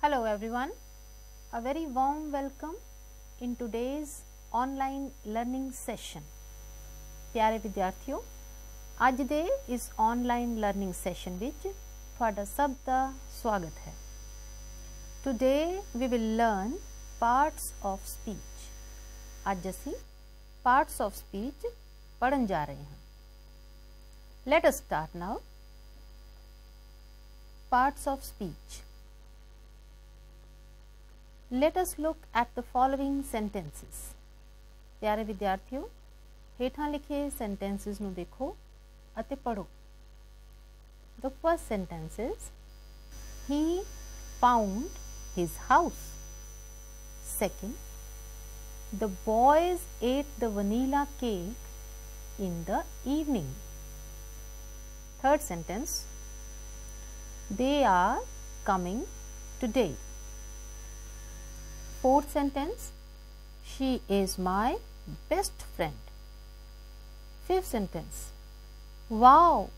Hello everyone, a very warm welcome in today's online learning session. ਪਿਆਰੇ ਵਿਦਿਆਰਥੀਓ ਅੱਜ ਦੇ ਇਸ ਆਨਲਾਈਨ ਲਰਨਿੰਗ ਸੈਸ਼ਨ ਵਿੱਚ ਤੁਹਾਡਾ ਸਭ ਦਾ ਸਵਾਗਤ ਹੈ today we will learn parts of speech ਅੱਜ ਅਸੀਂ ਪਾਰਟਸ ਆਫ ਸਪੀਚ ਪੜਨ ਜਾ ਰਹੇ ਹਾਂ let us start now parts of speech let us look at the following sentences ਪਿਆਰੇ ਵਿਦਿਆਰਥੀਓ ਹੇਠਾਂ ਲਿਖੇ sentences ਨੂੰ ਦੇਖੋ ਅਤੇ ਪੜੋ the first sentence is he found his house second the boys ate the vanilla cake in the evening third sentence they are coming today Fourth sentence She is my best friend. Fifth sentence Wow,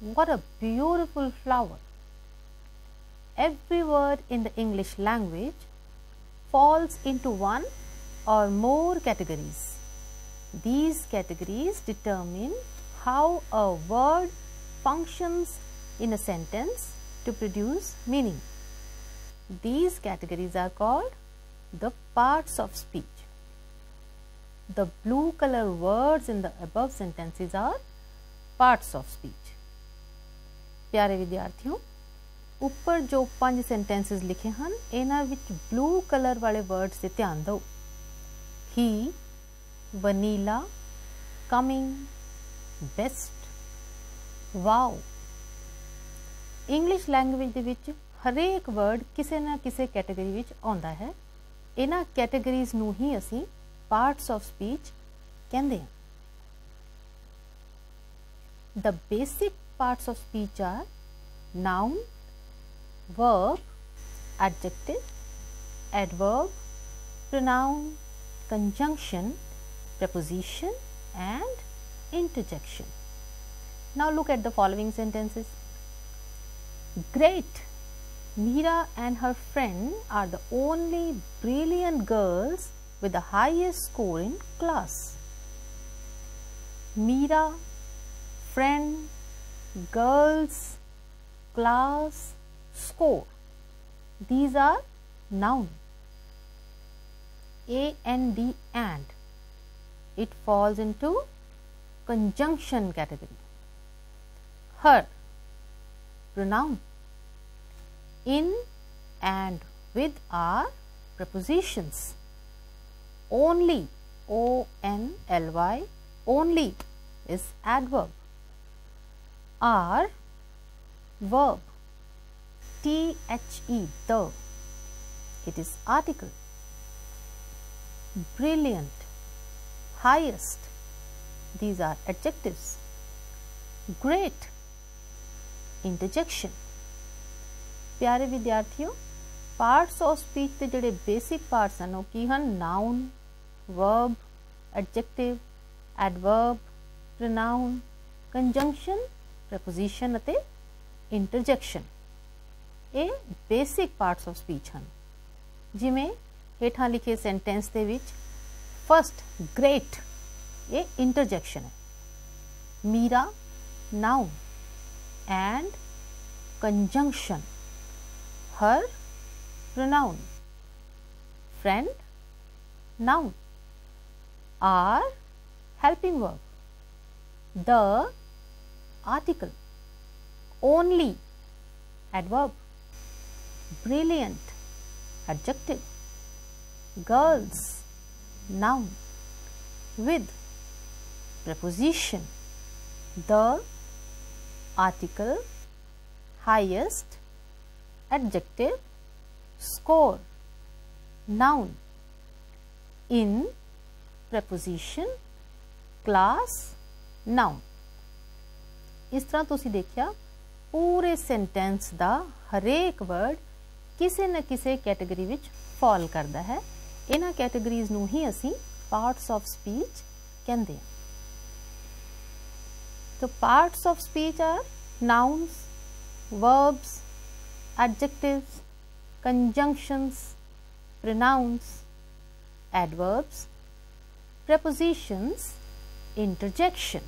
what a beautiful flower. Every word in the English language falls into one or more categories. These categories determine how a word functions in a sentence to produce meaning. These categories are called the parts of speech. The blue color words in the above sentences are parts of speech. ਪਿਆਰੇ ਵਿਦਿਆਰਥੀਓ ਉੱਪਰ ਜੋ ਪੰਜ sentences ਲਿਖੇ ਹਨ ਇਹਨਾਂ ਵਿੱਚ blue colour ਵਾਲੇ words ਤੇ ਧਿਆਨ ਦਿਓ ਹੀ ਵਨੀਲਾ ਕਮਿੰਗ ਬੈਸਟ ਵਾਓ ਇੰਗਲਿਸ਼ ਲੈਂਗੁਏਜ ਦੇ ਵਿੱਚ ਹਰੇਕ ਵਰਡ ਕਿਸੇ ਨਾ ਕਿਸੇ ਕੈਟਾਗਰੀ ਵਿੱਚ ਆਉਂਦਾ ਹੈ ਇਹਨਾਂ ਕੈਟਾਗਰੀਜ਼ ਨੂੰ ਹੀ ਅਸੀਂ ਪਾਰਟਸ ਆਫ ਸਪੀਚ ਕਹਿੰਦੇ ਹਾਂ the basic parts of speech are noun verb adjective adverb pronoun conjunction preposition and interjection now look at the following sentences great Meera and her friend are the only brilliant girls with the highest score in class. Meera, friend, girls, class, score. These are noun. A and and. It falls into conjunction category. Her, pronoun in and with are prepositions. Only O N L Y only is adverb. Are verb. T H E the it is article. Brilliant, highest these are adjectives. Great interjection. ਪਿਆਰੇ ਵਿਦਿਆਰਥੀਓ parts of speech ਦੇ ਜਿਹੜੇ basic parts ਹਨ ਉਹ ਕੀ ਹਨ noun verb adjective adverb pronoun conjunction preposition ਅਤੇ ਇੰਟਰਜੈਕਸ਼ਨ ਇਹ basic parts of speech ਹਨ ਜਿਵੇਂ ਹੇਠਾਂ ਲਿਖੇ ਸੈਂਟੈਂਸ ਦੇ ਵਿੱਚ ਫਸਟ ਗ੍ਰੇਟ ਇਹ ਇੰਟਰਜੈਕਸ਼ਨ ਹੈ Meera noun and ਕੰਜੰਕਸ਼ਨ her pronoun. Friend noun. Are helping verb. The article. Only adverb. Brilliant adjective. Girls noun. With preposition. The article highest adjective score noun in preposition class noun ਇਸ ਤਰ੍ਹਾਂ ਤੁਸੀਂ ਦੇਖਿਆ ਪੂਰੇ sentence ਦਾ ਹਰੇਕ word ਕਿਸੇ ਨਾ ਕਿਸੇ category ਵਿੱਚ ਫਾਲ ਕਰਦਾ ਹੈ ਇਹਨਾਂ ਕੈਟਾਗਰੀਜ਼ ਨੂੰ ਹੀ ਅਸੀਂ ਪਾਰਟਸ ਆਫ ਸਪੀਚ ਕਹਿੰਦੇ ਹਾਂ So parts of speech are nouns, verbs, adjectives, conjunctions, pronouns, adverbs, prepositions, interjection.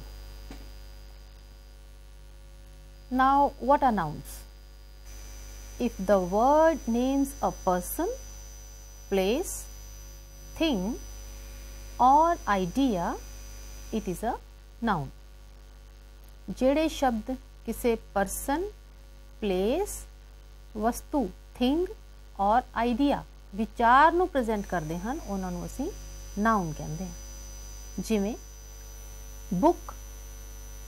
Now, what are nouns? If the word names a person, place, thing or idea, it is a noun. ਜਿਹੜੇ ਸ਼ਬਦ ਕਿਸੇ person place ਵਸਤੂ thing ਔਰ idea ਵਿਚਾਰ ਨੂੰ present ਕਰਦੇ ਹਨ ਉਹਨਾਂ ਨੂੰ ਅਸੀਂ ਨਾਉਨ ਕਹਿੰਦੇ ਹਾਂ ਜਿਵੇਂ book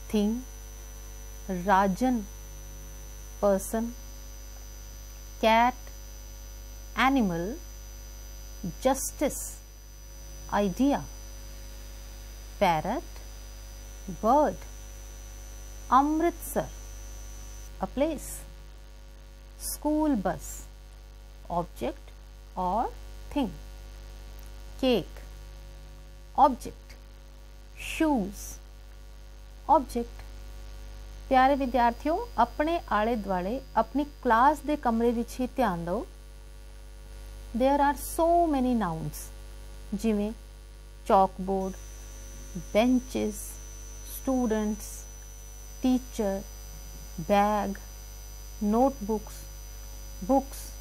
thing Rajan person cat animal justice idea parrot bird Amritsar, a place, school bus, object or thing, cake, object, shoes, object. ਪਿਆਰੇ ਵਿਦਿਆਰਥੀਓ ਆਪਣੇ ਆਲੇ ਦੁਆਲੇ ਆਪਣੀ ਕਲਾਸ ਦੇ ਕਮਰੇ ਵਿੱਚ ਹੀ ਧਿਆਨ ਦਿਓ there are so many nouns ਜਿਵੇਂ chalkboard benches students teacher, bag, notebooks, books,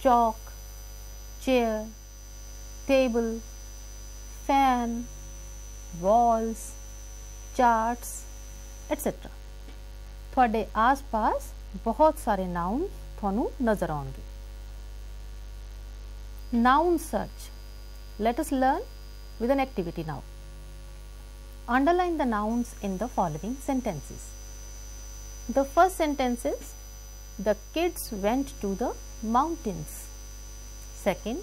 chalk, chair, table, fan, walls, charts, etc. ਤੁਹਾਡੇ ਆਸ-ਪਾਸ ਬਹੁਤ ਸਾਰੇ ਨਾਉਨ ਤੁਹਾਨੂੰ ਨਜ਼ਰ ਆਉਣਗੇ noun search let us learn with an activity now Underline the nouns in the following sentences. The first sentence is the kids went to the mountains. Second,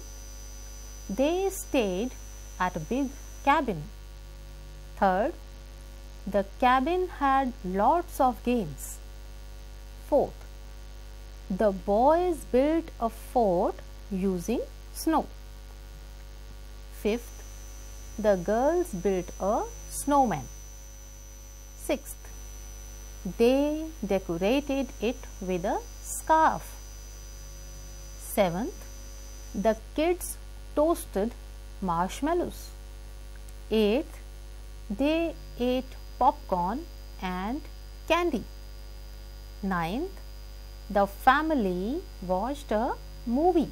they stayed at a big cabin. Third, the cabin had lots of games. Fourth, the boys built a fort using snow. Fifth, the girls built a snowman. Sixth, they decorated it with a scarf. Seventh, the kids toasted marshmallows. Eighth, they ate popcorn and candy. Ninth, the family watched a movie.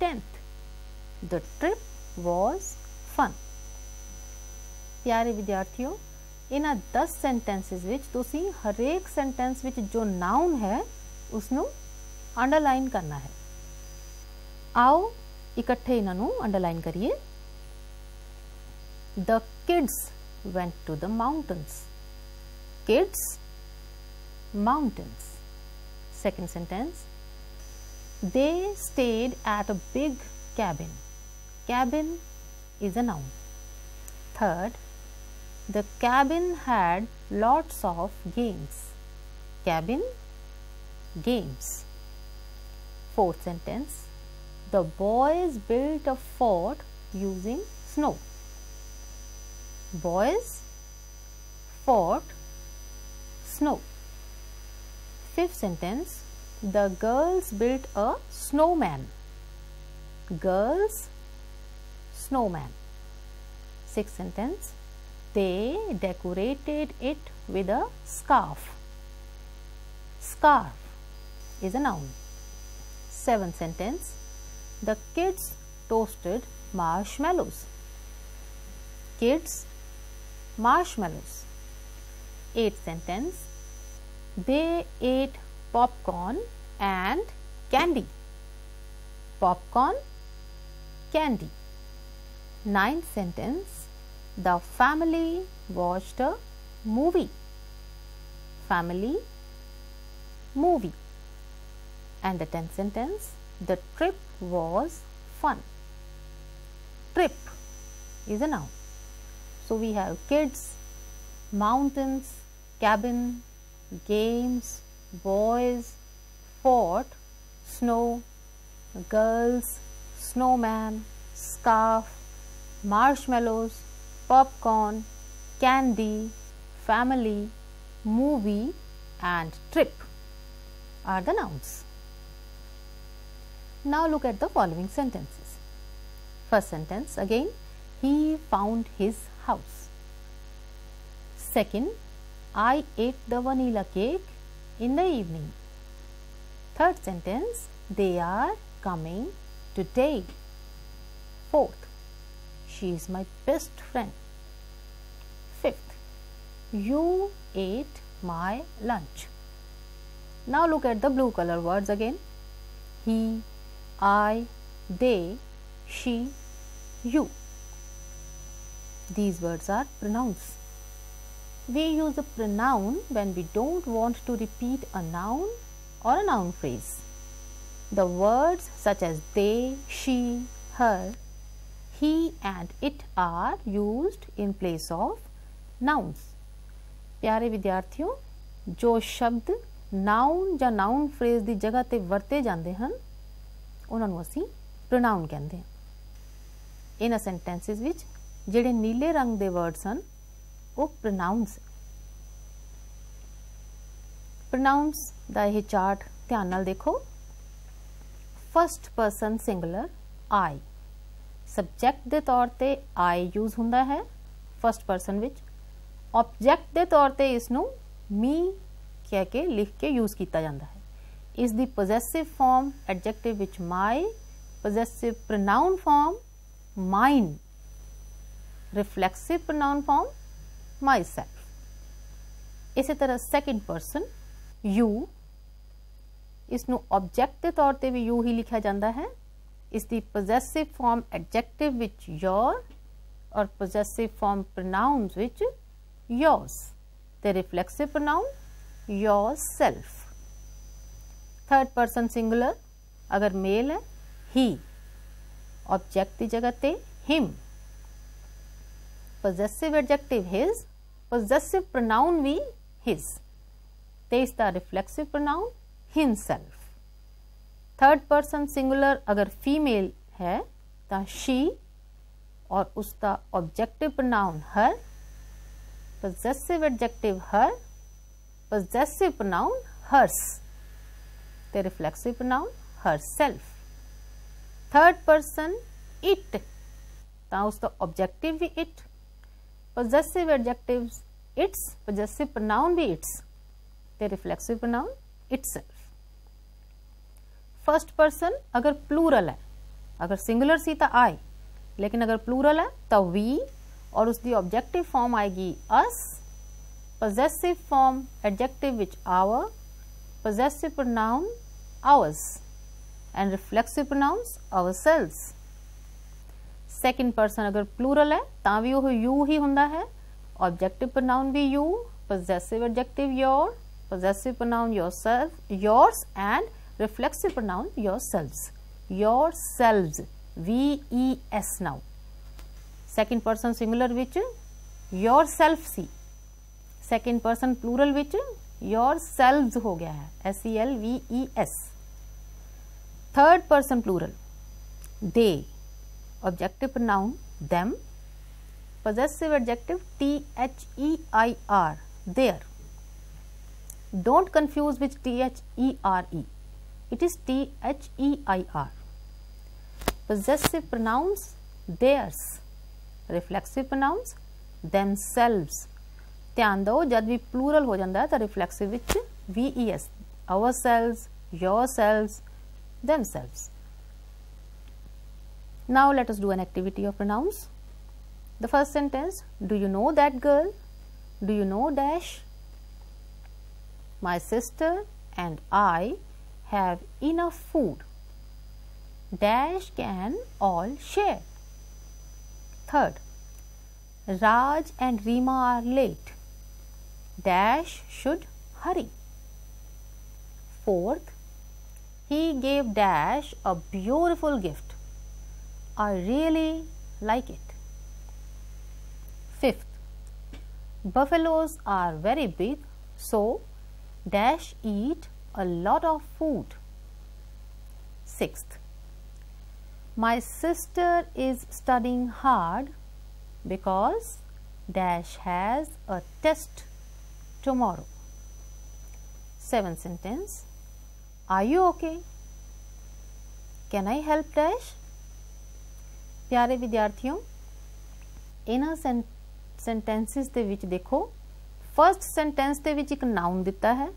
Tenth, the trip was fun. प्यारे विद्यार्थियों ਇਹਨਾਂ 10 sentences ਵਿੱਚ ਤੁਸੀਂ ਹਰੇਕ sentence ਵਿੱਚ ਜੋ noun ਹੈ ਉਸ ਨੂੰ ਅੰਡਰਲਾਈਨ ਕਰਨਾ ਹੈ ਆਓ ਇਕੱਠੇ ਇਹਨਾਂ ਨੂੰ ਅੰਡਰਲਾਈਨ ਕਰੀਏ The kids went to the mountains. Kids, mountains. Second sentence. They stayed at a big cabin. Cabin is a noun. Third, the cabin had lots of games. Cabin, games. Fourth sentence. The boys built a fort using snow. Boys, fort, snow. Fifth sentence. The girls built a snowman. Girls, snowman. Sixth sentence they decorated it with a scarf. Scarf is a noun. Seventh sentence. The kids toasted marshmallows. Kids, marshmallows. Eighth sentence. They ate popcorn and candy. Popcorn, candy. Ninth sentence the family watched a movie. Family, movie. And the tenth sentence, the trip was fun. Trip is a noun. So we have kids, mountains, cabin, games, boys, fort, snow, girls, snowman, scarf, marshmallows, popcorn, candy, family, movie and trip are the nouns. Now look at the following sentences. First sentence again, he found his house. Second, I ate the vanilla cake in the evening. Third sentence, they are coming today. Fourth, she is my best friend. Fifth, you ate my lunch. Now look at the blue color words again. He, I, they, she, you. These words are pronouns. We use a pronoun when we don't want to repeat a noun or a noun phrase. The words such as they, she, her, he and it are used in place of nouns. ਪਿਆਰੇ ਵਿਦਿਆਰਥੀਓ ਜੋ ਸ਼ਬਦ noun ਜਾਂ noun phrase ਦੀ ਜਗ੍ਹਾ ਤੇ ਵਰਤੇ ਜਾਂਦੇ ਹਨ ਉਹਨਾਂ ਨੂੰ ਅਸੀਂ ਪ੍ਰੋਨਾਉਨ ਕਹਿੰਦੇ ਹਾਂ ਇਹਨਾਂ ਸੈਂਟੈਂਸਸ ਵਿੱਚ ਜਿਹੜੇ ਨੀਲੇ ਰੰਗ ਦੇ ਵਰਡਸ ਹਨ ਉਹ ਪ੍ਰੋਨਾਉਂਸ ਪ੍ਰੋਨਾਉਂਸ ਦਾ ਇਹ ਚਾਰਟ ਧਿਆਨ ਨਾਲ ਦੇਖੋ first person singular I subject ਦੇ ਤੌਰ ਤੇ ਆਈ ਯੂਜ਼ ਹੁੰਦਾ ਹੈ ਫਸਟ ਪਰਸਨ ਵਿੱਚ ਆਬਜੈਕਟ ਦੇ ਤੌਰ ਤੇ ਇਸ ਨੂੰ ਮੀ ਕਹਿ ਕੇ ਲਿਖ ਕੇ ਯੂਜ਼ ਕੀਤਾ ਜਾਂਦਾ ਹੈ ਇਸ ਦੀ ਪੋਜੈਸਿਵ ਫਾਰਮ ਐਡਜੈਕਟਿਵ ਵਿੱਚ my possessive pronoun form mine reflexive pronoun form myself ਇਸੇ ਤਰ੍ਹਾਂ ਸੈਕਿੰਡ ਪਰਸਨ ਯੂ ਇਸ ਨੂੰ ਆਬਜੈਕਟ ਦੇ ਤੌਰ ਤੇ ਵੀ ਯੂ ਹੀ ਲਿਖਿਆ ਜਾਂਦਾ ਹੈ is the possessive form adjective which your or possessive form pronouns which yours. The reflexive pronoun yourself. Third person singular अगर male, he. ही ऑब्जेक्ट की जगह possessive adjective his possessive pronoun we his there is the reflexive pronoun himself third person singular अगर female है तो she और उसका objective pronoun her possessive adjective her possessive pronoun hers ਤੇ reflexive pronoun herself third person it ਤਾਂ ਉਸ ਦਾ objective we it possessive adjectives its possessive pronoun we its ਤੇ reflexive pronoun itself first person अगर plural है, अगर singular सी तो आई लेकिन अगर प्लूरल है तो वी और उसकी ऑब्जेक्टिव फॉर्म आएगी us possessive form adjective which our possessive pronoun ours and reflexive pronouns ourselves second person अगर प्लूरल है तो भी वह यू ही होंगे है ऑब्जेक्टिव प्रोनाउन भी you possessive adjective your possessive pronoun your yours and reflexive pronoun yourselves yourselves v e s now second person singular which yourself see second person plural which yourselves ho gaya hai s e l v e s third person plural they objective pronoun them possessive adjective t h e i r their don't confuse with t h e r e it is t h e i r possessive pronouns theirs reflexive pronouns themselves ਧਿਆਨ ਦਿਓ ਜਦ ਵੀ plural ਹੋ ਜਾਂਦਾ ਹੈ ਤਾਂ ਰਿਫਲੈਕਸਿਵ ਵਿੱਚ VES ourselves yourselves themselves now let us do an activity of pronouns the first sentence do you know that girl do you know dash my sister and I have enough food dash can all share third Raj and Rima are late dash should hurry. Fourth, he gave dash a beautiful gift. I really like it. Fifth, buffaloes are very big, so dash eat a lot of food. Sixth, my sister is studying hard because dash has a test tomorrow. Seventh sentence Are you okay? Can I help dash ਪਿਆਰੇ ਵਿਦਿਆਰਥੀਓ ਇਹਨਾਂ sentences ਦੇ ਵਿੱਚ ਦੇਖੋ first sentence ਦੇ ਵਿੱਚ ਇੱਕ noun ਦਿੱਤਾ ਹੈ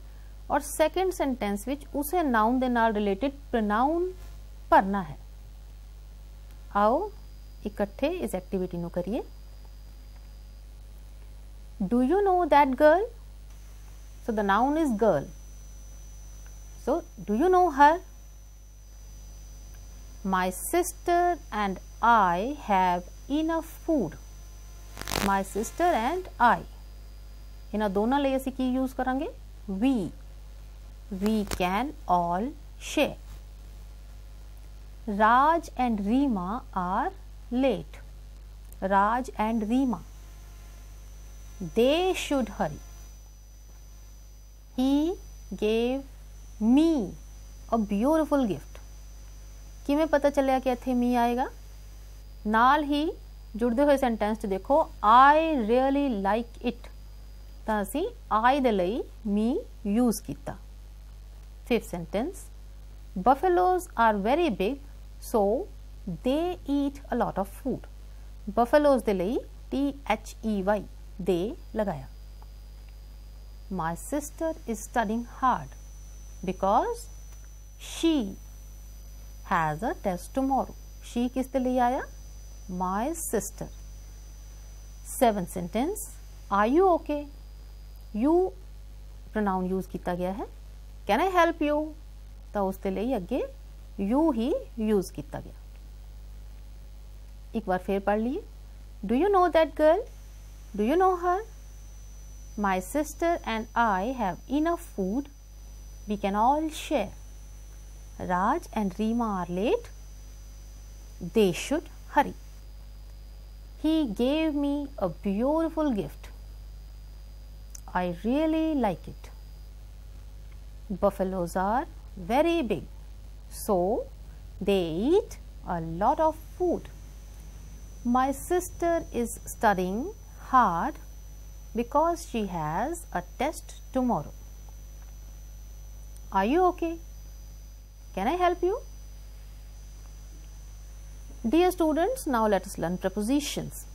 ਔਰ ਸੈਕੰਡ ਸੈਂਟੈਂਸ ਵਿੱਚ ਉਸੇ ਨਾਉਨ ਦੇ ਨਾਲ ਰਿਲੇਟਡ ਪ੍ਰੋਨਾਉਨ ਭਰਨਾ ਹੈ ਆਓ ਇਕੱਠੇ ਇਸ ਐਕਟੀਵਿਟੀ ਨੂੰ ਕਰੀਏ do you know that girl so the noun is girl so do you know her my sister and i have enough food my sister and i ਇਹਨਾਂ ਦੋਨਾਂ ਲਈ ਅਸੀਂ ਕੀ ਯੂਜ਼ ਕਰਾਂਗੇ we we can all share Raj and Reema are late. Raj and Reema. They should hurry. He gave me a beautiful gift. ਕਿਵੇਂ ਪਤਾ ਚੱਲਿਆ ਕਿ ਇੱਥੇ ਮੀ ਆਏਗਾ ਨਾਲ ਹੀ ਜੁੜਦੇ ਹੋਏ ਸੈਂਟੈਂਸ 'ਚ ਦੇਖੋ ਆਈ ਰੀਅਲੀ ਲਾਈਕ ਇਟ ਤਾਂ ਅਸੀਂ ਆਈ ਦੇ ਲਈ ਮੀ ਯੂਜ਼ ਕੀਤਾ fifth sentence buffaloes are very big so they eat a lot of food buffaloes ਦੇ ਲਈ T H E Y ਦੇ ਲਗਾਇਆ my sister is studying hard because she has a test tomorrow she ਕਿਸ ਦੇ ਲਈ ਆਇਆ my sister seventh sentence are you okay you pronoun use ਕੀਤਾ ਗਿਆ ਹੈ can i help you ਤਾਂ ਉਸ ਦੇ ਲਈ ਅੱਗੇ ਯੂ ਹੀ ਯੂਜ਼ ਕੀਤਾ ਗਿਆ ਇੱਕ ਵਾਰ ਫੇਰ ਪੜ੍ਹ ਲਈਏ do you no that girl do you know her my sister and i have enough food we can all share raj and reema are late they should hurry he gave me a beautiful gift i really like it buffaloes are very big so they eat a lot of food. My sister is studying hard because she has a test tomorrow. Are you okay? Can I help you? Dear students, now let us learn prepositions.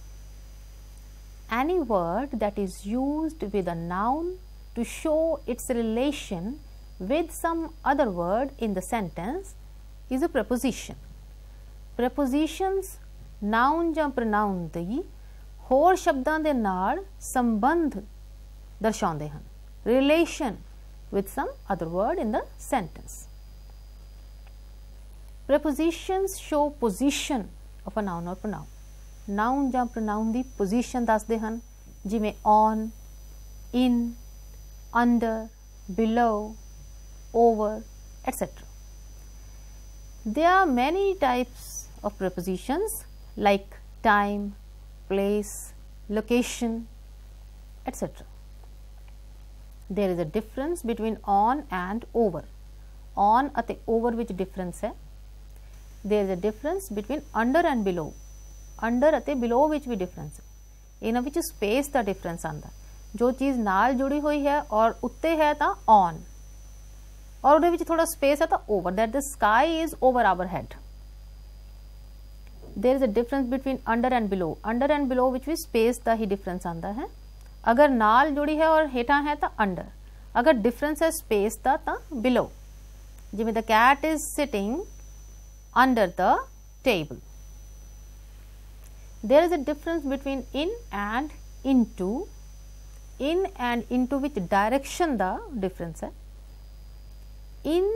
Any word that is used with a noun to show its relation with some other word in the sentence is a preposition. Prepositions noun ਜਾਂ pronoun ਦੀ ਹੋਰ ਸ਼ਬਦਾਂ ਦੇ ਨਾਲ ਸੰਬੰਧ ਦਰਸਾਉਂਦੇ ਹਨ relation with some other word in the sentence. Prepositions show position of a noun or pronoun. noun ਜਾਂ pronoun ਦੀ position ਦੱਸਦੇ ਹਨ ਜਿਵੇਂ on, in, under, below, over, etc. There are many types of prepositions like time, place, location, etc. There is a difference between on and over. On ਅਤੇ over which difference ਹੈ there is a difference between under and below. Under ਅਤੇ below ਵਿੱਚ ਵੀ difference ਹੈ ਇਹਨਾਂ ਵਿੱਚ space ਦਾ difference ਆਂਦਾ ਜੋ ਚੀਜ਼ ਨਾਲ ਜੁੜੀ ਹੋਈ ਹੈ ਔਰ ਉੱਤੇ ਹੈ ਤਾਂ on ਔਰ ਉਹਦੇ ਵਿੱਚ ਥੋੜਾ ਸਪੇਸ ਹੈ ਤਾਂ over that the sky is over our head there is a difference between under and below under and below which भी स्पेस का ही डिफरेंस आता है अगर नाल जुड़ी है और हेठा है तो अंडर अगर डिफरेंस है स्पेस का तो बिलो जिमें the cat is sitting under the table there is a difference between in and into in and into which direction the difference है in,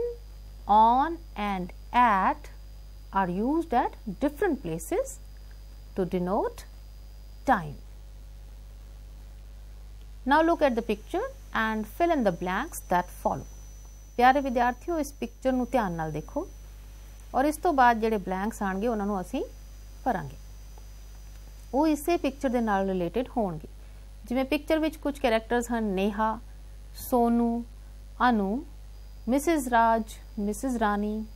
on and at are used at different places to denote time. Now look at the picture and fill in the blanks that follow. ਪਿਆਰੇ ਵਿਦਿਆਰਥੀਓ ਇਸ picture ਨੂੰ ਧਿਆਨ ਨਾਲ ਦੇਖੋ ਔਰ ਇਸ ਤੋਂ ਬਾਅਦ ਜਿਹੜੇ ਬਲੈਂਕਸ ਆਣਗੇ ਉਹਨਾਂ ਨੂੰ ਅਸੀਂ ਭਰਾਂਗੇ ਉਹ ਇਸੇ ਪਿਕਚਰ ਦੇ ਨਾਲ ਰਿਲੇਟਡ ਹੋਣਗੇ ਜਿਵੇਂ ਪਿਕਚਰ ਵਿੱਚ ਕੁਝ ਕੈਰੈਕਟਰਸ ਹਨ Neha Sonu Anu Mrs. Raj, Mrs. Rani,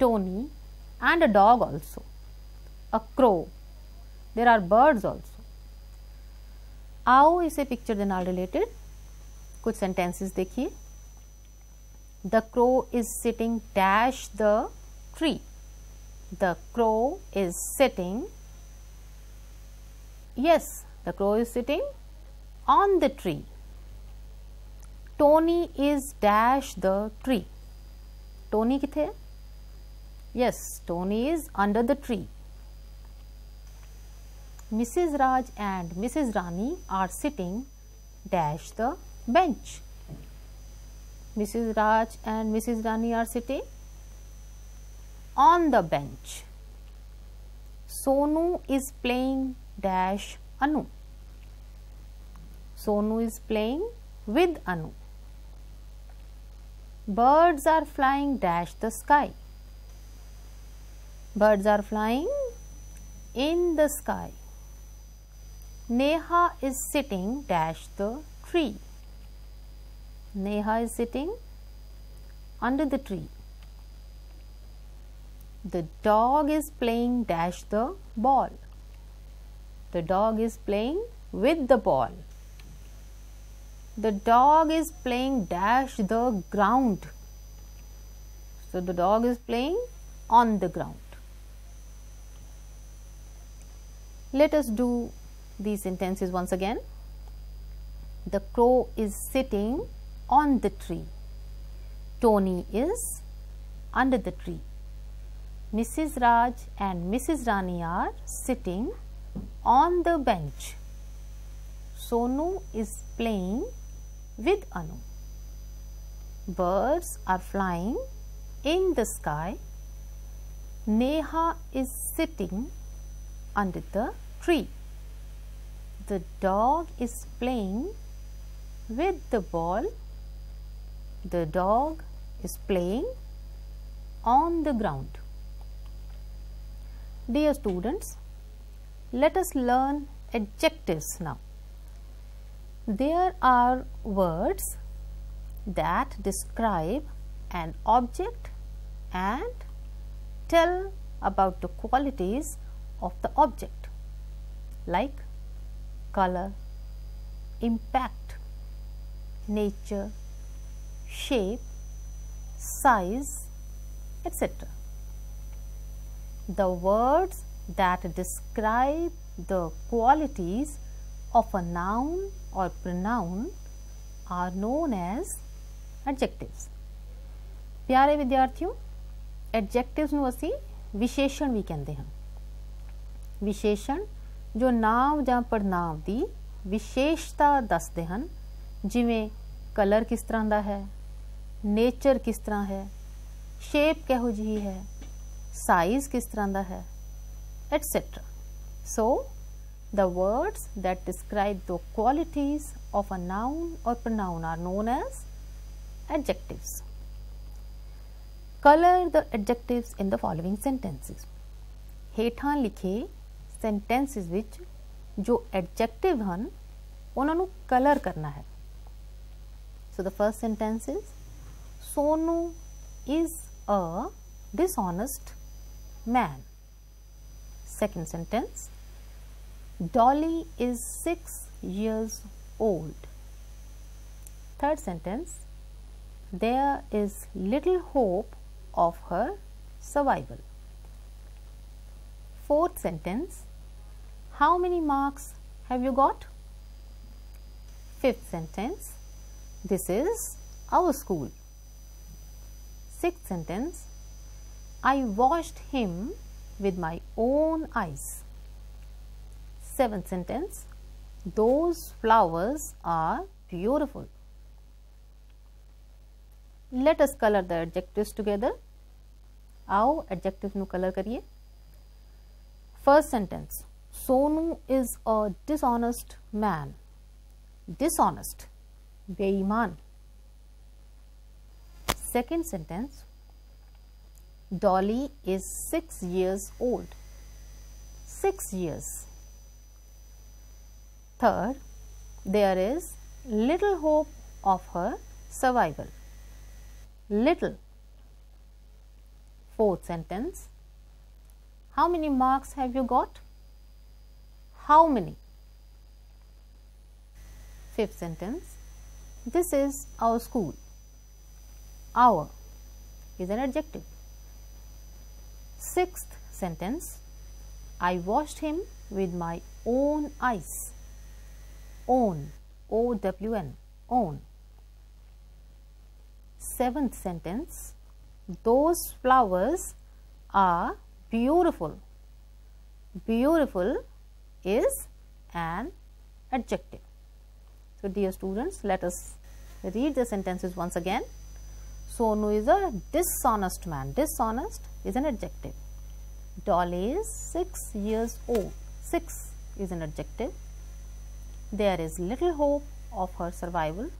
Tony and a dog also, a crow. There are birds also. आओ इसे पिक्चर के नाल रिलेटेड कुछ सेंटेंसेस देखिए the crow is sitting dash the tree The crow is sitting. Yes, the crow is sitting on the tree. Tony is dash the tree. Tony किथे Yes, Tony is under the tree. Mrs. Raj and Mrs. Rani are sitting dash the bench. Mrs. Raj and Mrs. Rani are sitting on the bench. Sonu is playing dash Anu. Sonu is playing with Anu. Birds are flying dash the sky. Birds are flying in the sky. Neha is sitting dash the tree. Neha is sitting under the tree. The dog is playing dash the ball. The dog is playing with the ball. The dog is playing dash the ground. So the dog is playing on the ground. Let us do these sentences once again. The crow is sitting on the tree. Tony is under the tree. Mrs. Raj and Mrs. Rani are sitting on the bench. Sonu is playing with Anu. Birds are flying in the sky. Neha is sitting under the tree. The dog is playing with the ball the dog is playing on the ground. Dear students, let us learn adjectives now. There are words that describe an object and tell about the qualities of the object like color, impact, nature, shape, size, etc. The words that describe the qualities of a noun or pronoun are known as adjectives. ਪਿਆਰੇ ਵਿਦਿਆਰਥੀਓ ਐਡਜੈਕਟਿਵਸ ਨੂੰ ਅਸੀਂ ਵਿਸ਼ੇਸ਼ਣ ਵੀ ਕਹਿੰਦੇ ਹਾਂ ਵਿਸ਼ੇਸ਼ਣ ਜੋ ਨਾਮ ਜਾਂ ਪੜਨਾਮ ਦੀ ਵਿਸ਼ੇਸ਼ਤਾ ਦੱਸਦੇ ਹਨ ਜਿਵੇਂ ਕਲਰ ਕਿਸ ਤਰ੍ਹਾਂ ਦਾ ਹੈ ਨੇਚਰ ਕਿਸ ਤਰ੍ਹਾਂ ਹੈ ਸ਼ੇਪ ਕਿਹੋ ਜਿਹੀ ਹੈ ਸਾਈਜ਼ ਕਿਸ ਤਰ੍ਹਾਂ ਦਾ ਹੈ et cetera so the words that describe the qualities of a noun or pronoun are known as adjectives. Color the adjectives in the following sentences. ਹੇਠਾਂ ਲਿਖੇ sentences ਵਿੱਚ ਜੋ adjective ਹਨ ਉਹਨਾਂ ਨੂੰ ਕਲਰ ਕਰਨਾ ਹੈ So the first sentence is Sonu is a dishonest man. Second sentence Dolly is 6 years old. Third sentence There is little hope of her survival. Fourth sentence How many marks have you got? Fifth sentence this is our school. Sixth sentence I washed him with my own eyes Seventh sentence Those flowers are beautiful. Let us color the adjectives together. आओ adjectives nu color करिए First sentence Sonu is a dishonest man. Dishonest बेईमान second sentence dolly is 6 years old 6 years third there is little hope of her survival. Little. Fourth sentence. How many marks have you got? How many? Fifth sentence. This is our school. Our is an adjective. Sixth sentence. I washed him with my own eyes. Own. O W N. Own. Seventh sentence Those flowers are beautiful. Beautiful is an adjective. So, dear students, let us read the sentences once again. Sonu is a dishonest man. Dishonest is an adjective. Dolly is 6 years old. 6 is an adjective. There is little hope of her survival.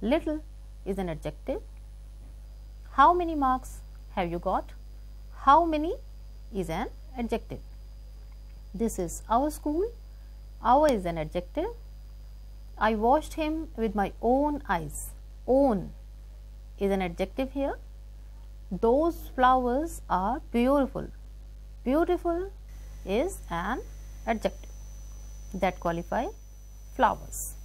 Little is an adjective. How many marks have you got? How many is an adjective. This is our school. Our is an adjective. I washed him with my own eyes. Own is an adjective here. Those flowers are beautiful. Beautiful is an adjective that qualify flowers.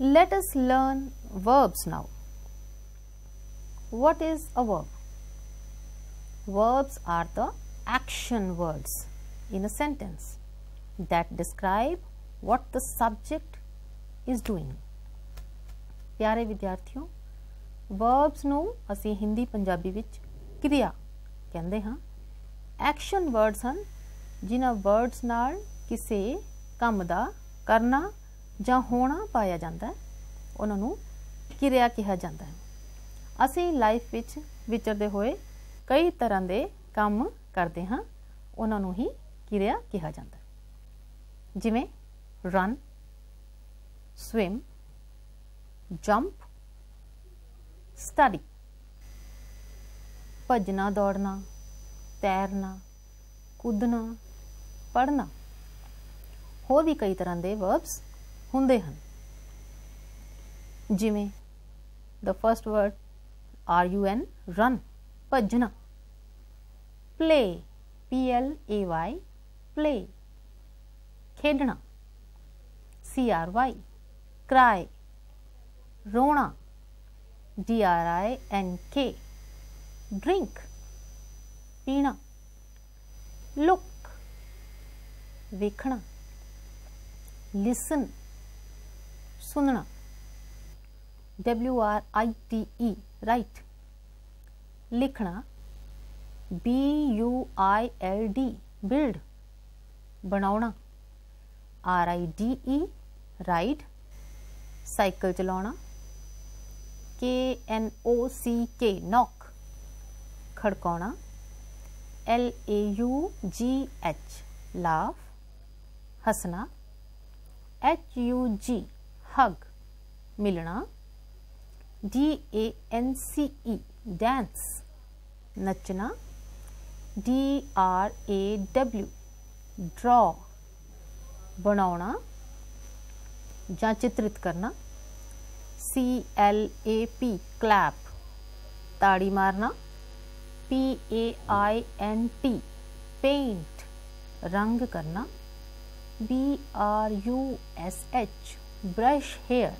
Let us learn verbs now. What is a verb? Verbs are the action words in a sentence that describe what the subject is doing. ਪਿਆਰੇ ਵਿਦਿਆਰਥੀਓ verbs ਨੂੰ ਅਸੀਂ ਹਿੰਦੀ ਪੰਜਾਬੀ ਵਿੱਚ ਕਿਰਿਆ ਕਹਿੰਦੇ ਹਾਂ action words ਹਨ ਜਿਨ੍ਹਾਂ words ਨਾਲ ਕਿਸੇ ਕੰਮ ਦਾ ਕਰਨਾ ਜਾਂ ਹੋਣਾ ਪਾਇਆ ਜਾਂਦਾ ਹੈ, ਉਹਨਾਂ ਨੂੰ ਕਿਰਿਆ ਕਿਹਾ ਜਾਂਦਾ ਹੈ। ਅਸੀਂ ਲਾਈਫ ਵਿੱਚ ਵਿਚਰਦੇ ਹੋਏ ਕਈ ਤਰ੍ਹਾਂ ਦੇ ਕੰਮ ਕਰਦੇ ਹਾਂ, ਉਹਨਾਂ ਨੂੰ ਹੀ ਕਿਰਿਆ ਕਿਹਾ ਜਾਂਦਾ ਹੈ। ਜਿਵੇਂ ਰਨ ਸਵਿਮ ਜੰਪ ਸਟੱਡੀ ਭੱਜਣਾ, ਦੌੜਨਾ, ਤੈਰਨਾ, ਕੁੱਦਣਾ ਪੜਨਾ ਹੋਰ ਵੀ ਕਈ ਤਰ੍ਹਾਂ ਦੇ ਵਰਬਸ ਹੁੰਦੇ ਹਨ ਜਿਵੇਂ the first word r u n run ਭੱਜਣਾ play p l a y play ਖੇਡਣਾ c r y cry ਰੋਣਾ d r i n k drink ਪੀਣਾ look ਵੇਖਣਾ लिसन सुनना. W R I T E write लिखना. B U I L D build बना R I D E ride cycle चलाना. K N O C K knock खड़का L A U G H laugh Hasnat. H U G hug ਮਿਲਣਾ D A N C E dance ਨੱਚਣਾ D R A W draw ਬਣਾਉਣਾ ਜਾਂ ਚਿਤਰਿਤ ਕਰਨਾ C L A P clap ਤਾੜੀ ਮਾਰਨਾ P A I N T paint ਰੰਗ ਕਰਨਾ B R U S H, brush hair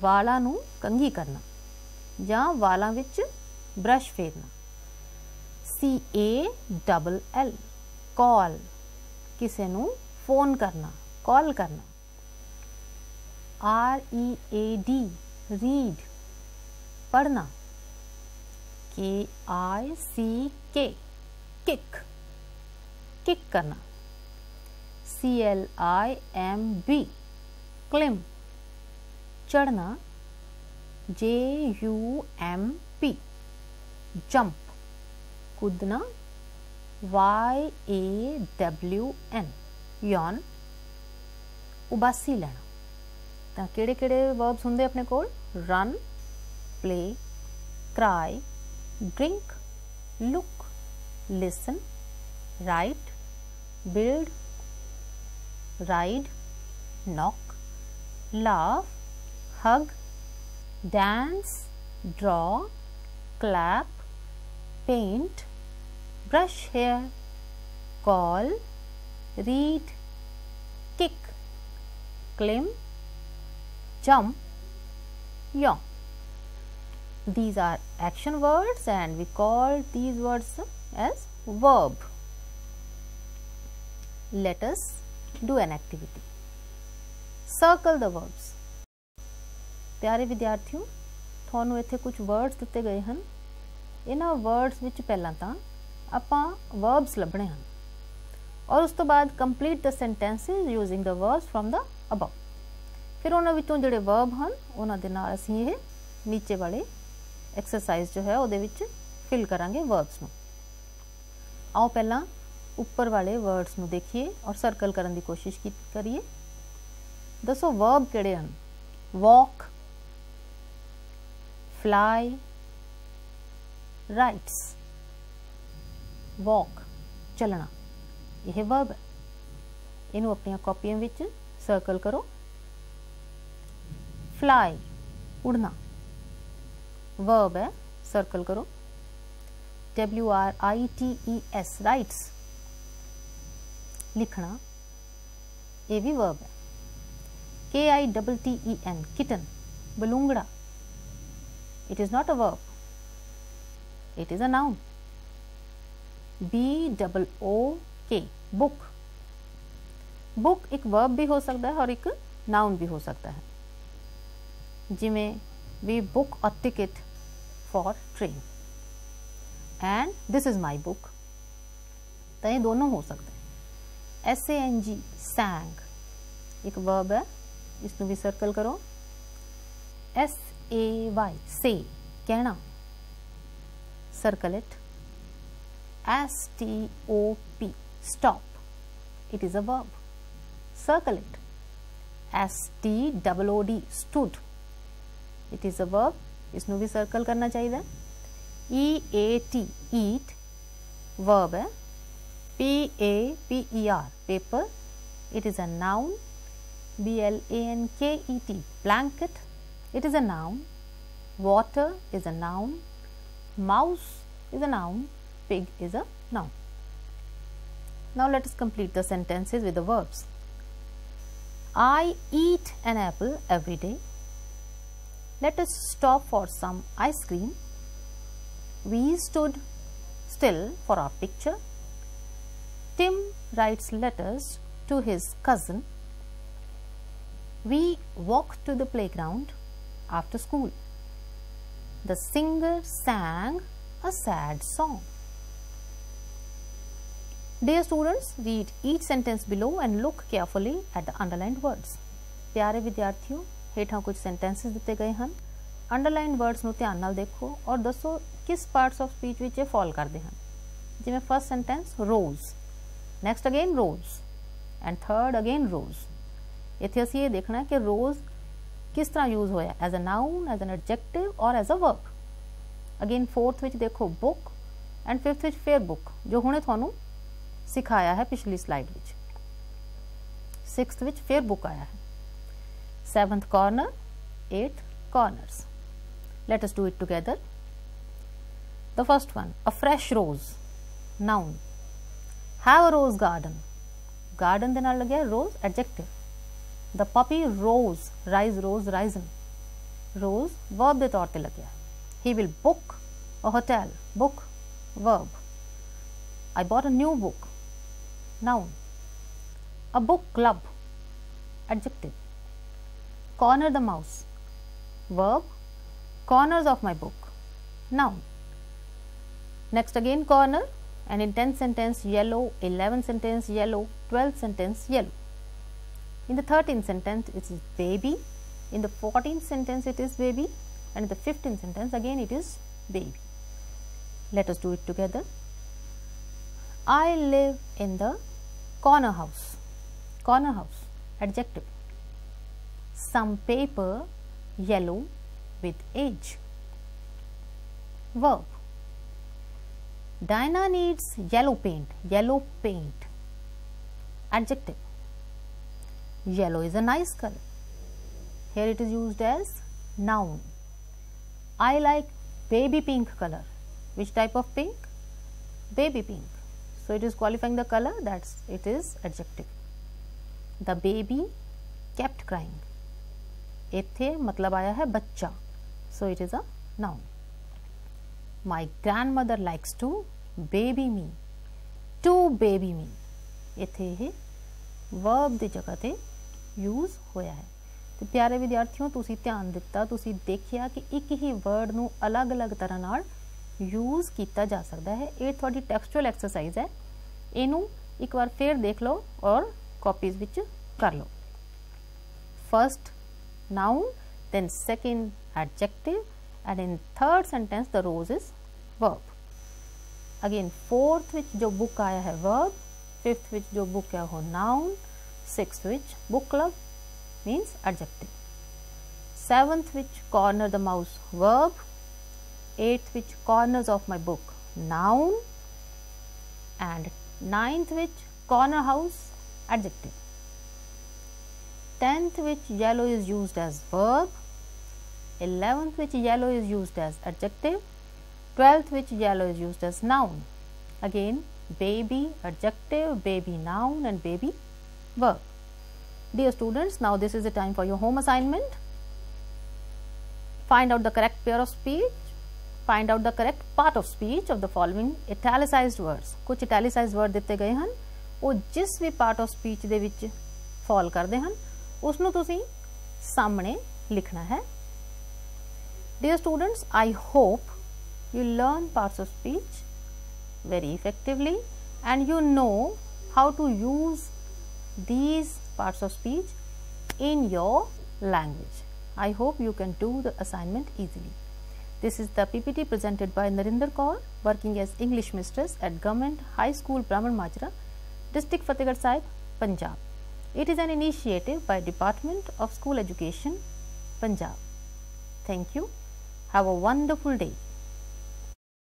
ਵਾਲਾਂ ਨੂੰ ਕੰਘੀ ਕਰਨਾ ਜਾਂ ਵਾਲਾਂ ਵਿੱਚ ਬ੍ਰਸ਼ ਫੇਰਨਾ। C A double L call ਕਿਸੇ ਨੂੰ ਫੋਨ ਕਰਨਾ ਕਾਲ ਕਰਨਾ। R E A D read ਪੜਨਾ K I C K, kick kick ਕਰਨਾ। C L I M B climb ਚੜਨਾ J U M P jump ਕੁੱਦਣਾ Y A W N yawn ਉਬਾਸੀ ਲੈਣਾ ਤਾਂ ਕਿਹੜੇ ਕਿਹੜੇ ਵਰਬਸ ਹੁੰਦੇ ਆਪਣੇ ਕੋਲ run play cry drink look listen write build ride, knock, laugh, hug, dance, draw, clap, paint, brush hair, call, read, kick, climb, jump, yawn. These are action words and we call these words as verb. Let us do an activity. Circle the verbs. ਪਿਆਰੇ ਵਿਦਿਆਰਥੀਓ, ਤੁਹਾਨੂੰ ਇੱਥੇ ਕੁਝ words ਦਿੱਤੇ ਗਏ ਹਨ ਇਹਨਾਂ words ਵਿੱਚ ਪਹਿਲਾਂ ਤਾਂ ਆਪਾਂ ਵਰਬਸ ਲੱਭਣੇ ਹਨ ਔਰ ਉਸ ਤੋਂ ਬਾਅਦ complete the sentences using the verbs from the above ਫਿਰ ਉਹਨਾਂ ਵਿੱਚੋਂ ਜਿਹੜੇ ਵਰਬ ਹਨ, ਉਹਨਾਂ ਦੇ ਨਾਲ ਅਸੀਂ ਇਹ ਨੀਚੇ ਵਾਲੇ ਐਕਸਰਸਾਈਜ਼ ਜੋ ਹੈ, ਉਹਦੇ ਵਿੱਚ ਫਿਲ ਕਰਾਂਗੇ ਵਰਬਸ ਨੂੰ ਆਓ ਪਹਿਲਾਂ ਉੱਪਰ ਵਾਲੇ ਵਰਡਸ ਨੂੰ ਦੇਖੀਏ ਔਰ ਸਰਕਲ ਕਰਨ ਦੀ ਕੋਸ਼ਿਸ਼ ਕਰੀਏ ਦੱਸੋ ਵਰਬ ਕਿਹੜੇ ਹਨ ਵਾਕ fly writes walk ਚੱਲਣਾ ਇਹ ਵਰਬ ਹੈ ਇਹਨੂੰ ਆਪਣੀਆਂ ਕਾਪੀਆਂ ਵਿੱਚ ਸਰਕਲ ਕਰੋ fly ਉੜਨਾ ਵਰਬ ਹੈ ਸਰਕਲ ਕਰੋ W R I T E S writes लिखना, ये भी वर्ब है। K I double T E N kitten बलूंगड़ा। It is not a verb it is a noun B double O K book book एक verb भी हो सकता है और एक नाउन भी हो सकता है। जिमें we book a ticket for train and this is my book तो ये दोनों हो सकते हैं। एस ए एन जी सैंग एक वर्ब है, इसको भी सर्कल करो. एस ए वाई से कहना. Circle it S T O P stop it is a verb circle it S T double O D stood it is a verb इसको भी circle करना चाहिए. E A T eat verb है. P A P E R paper it is a noun B L A N K E T blanket it is a noun. Water is a noun. Mouse is a noun. Pig is a noun. Now let us complete the sentences with the verbs. I eat an apple every day. Let us stop for some ice cream. We stood still for our picture. Tim writes letters to his cousin. We walk to the playground after school. The singer sang a sad song. Dear students, read each sentence below and look carefully at the underlined words. ਪਿਆਰੇ ਵਿਦਿਆਰਥੀਓ ਹੇਠਾਂ ਕੁਝ sentences ਦਿੱਤੇ ਗਏ ਹਨ underline words ਨੂੰ ਧਿਆਨ ਨਾਲ ਦੇਖੋ ਔਰ ਦੱਸੋ ਕਿਸ ਪਾਰਟਸ ਆਫ ਸਪੀਚ ਵਿੱਚ ਇਹ ਫਾਲ ਕਰਦੇ ਹਨ ਜਿਵੇਂ first sentence rose next again rows and third again rows ਇੱਥੇ ਅਸੀਂ ਇਹ ਦੇਖਣਾ ਹੈ ਕਿ ਰੋਜ਼ ਕਿਸ ਤਰ੍ਹਾਂ ਯੂਜ਼ ਹੋਇਆ as a noun as an adjective or as a verb again fourth ਵਿੱਚ ਦੇਖੋ ਬੁੱਕ ਐਂਡ ਫਿਫਥ ਵਿੱਚ ਫੇਰ ਬੁੱਕ ਜੋ ਹੁਣੇ ਤੁਹਾਨੂੰ ਸਿਖਾਇਆ ਹੈ ਪਿਛਲੀ ਸਲਾਈਡ ਵਿੱਚ ਸਿਕਸਥ ਵਿੱਚ ਫੇਰ ਬੁੱਕ ਆਇਆ ਹੈ seventh corner eighth corners let us do it together the first one a fresh rose noun have a rose garden garden ਦੇ ਨਾਲ ਲੱਗਿਆ rose adjective the puppy rose rise rose risen rose verb ਦੇ ਤੌਰ ਤੇ ਲੱਗਿਆ he will book a hotel book verb I bought a new book noun a book club adjective corner the mouse verb corners of my book noun next again corner and in 10th sentence yellow 11th sentence yellow 12th sentence yellow in the 13th sentence, it is baby. In the 14th sentence, it is baby. And in the 15th sentence, again it is baby. Let us do it together. I live in the corner house. Corner house, adjective. Some paper, yellow with age. Verb. Diana needs yellow paint. Yellow paint. Adjective. Yellow is a nice color. Here it is used as noun. I like baby pink color. Which type of pink? Baby pink. So it is qualifying the color that's it is adjective. The baby kept crying. एथे मतलब आया है बच्चा So it is a noun. my grandmother likes to baby me to baby ਮੀ ਇੱਥੇ ਇਹ verb ਦੀ ਜਗ੍ਹਾ ਤੇ use ਹੋਇਆ ਹੈ ਤੇ ਪਿਆਰੇ ਵਿਦਿਆਰਥੀਓ ਤੁਸੀਂ ਧਿਆਨ ਦਿੱਤਾ ਤੁਸੀਂ ਦੇਖਿਆ ਕਿ ਇੱਕ ਹੀ ਵਰਡ ਨੂੰ ਅਲੱਗ-ਅਲੱਗ ਤਰ੍ਹਾਂ ਨਾਲ ਯੂਜ਼ ਕੀਤਾ ਜਾ ਸਕਦਾ ਹੈ ਇਹ ਤੁਹਾਡੀ ਟੈਕਸਚੁਅਲ ਐਕਸਰਸਾਈਜ਼ ਹੈ ਇਹਨੂੰ ਇੱਕ ਵਾਰ ਫੇਰ ਦੇਖ ਲਓ ਔਰ ਕਾਪੀਜ਼ ਵਿੱਚ ਕਰ ਲਓ first noun then second adjective and in third sentence the rose is verb. Again fourth which जो book आया है verb fifth which जो book है noun sixth which book club means adjective. Seventh which corner the mouse verb. Eighth which corners of my book noun. And ninth which corner house adjective. Tenth which yellow is used as verb. Eleventh which yellow is used as adjective. 12th which yellow is used as noun again baby adjective baby noun and baby verb dear students now this is the time for your home assignment find out the correct pair of speech find out the correct part of speech of the following italicized words ਕੁਝ italicized word ਦਿੱਤੇ ਗਏ ਹਨ ਉਹ ਜਿਸ ਵੀ part of speech ਦੇ ਵਿੱਚ fall ਕਰਦੇ ਹਨ ਉਸ ਨੂੰ ਤੁਸੀਂ ਸਾਹਮਣੇ ਲਿਖਣਾ ਹੈ Dear students, I hope you learn parts of speech very effectively and you know how to use these parts of speech in your language. I hope you can do the assignment easily. This is the PPT presented by Narinder Kaur, working as English mistress at Government High School Brahman Majra, District Fatehgarh Sahib, Punjab. It is an initiative by Department of School Education, Punjab. Thank you. Have a wonderful day.